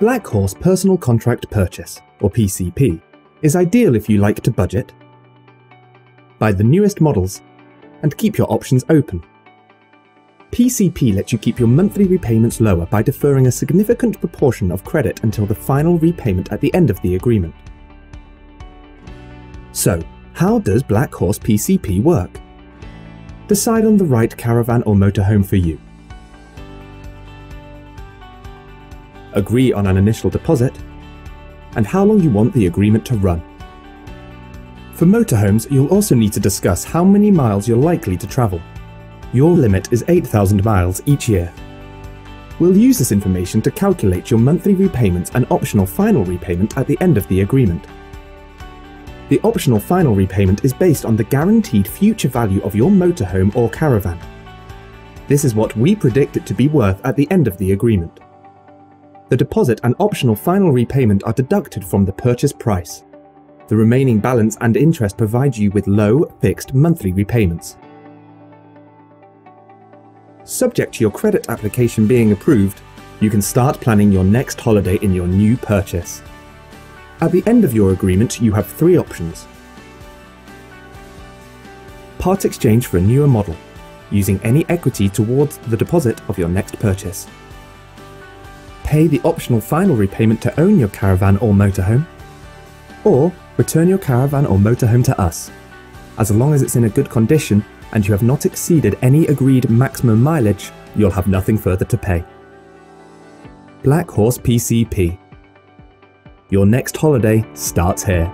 Black Horse Personal Contract Purchase, or PCP, is ideal if you like to budget, buy the newest models, and keep your options open. PCP lets you keep your monthly repayments lower by deferring a significant proportion of credit until the final repayment at the end of the agreement. So, how does Black Horse PCP work? Decide on the right caravan or motorhome for you. Agree on an initial deposit, and how long you want the agreement to run. For motorhomes, you'll also need to discuss how many miles you're likely to travel. Your limit is 8,000 miles each year. We'll use this information to calculate your monthly repayments and optional final repayment at the end of the agreement. The optional final repayment is based on the guaranteed future value of your motorhome or caravan. This is what we predict it to be worth at the end of the agreement. The deposit and optional final repayment are deducted from the purchase price. The remaining balance and interest provide you with low, fixed monthly repayments. Subject to your credit application being approved, you can start planning your next holiday in your new purchase. At the end of your agreement, you have three options. Part exchange for a newer model, using any equity towards the deposit of your next purchase. Pay the optional final repayment to own your caravan or motorhome. Or return your caravan or motorhome to us. As long as it's in a good condition and you have not exceeded any agreed maximum mileage, you'll have nothing further to pay. Black Horse PCP. Your next holiday starts here.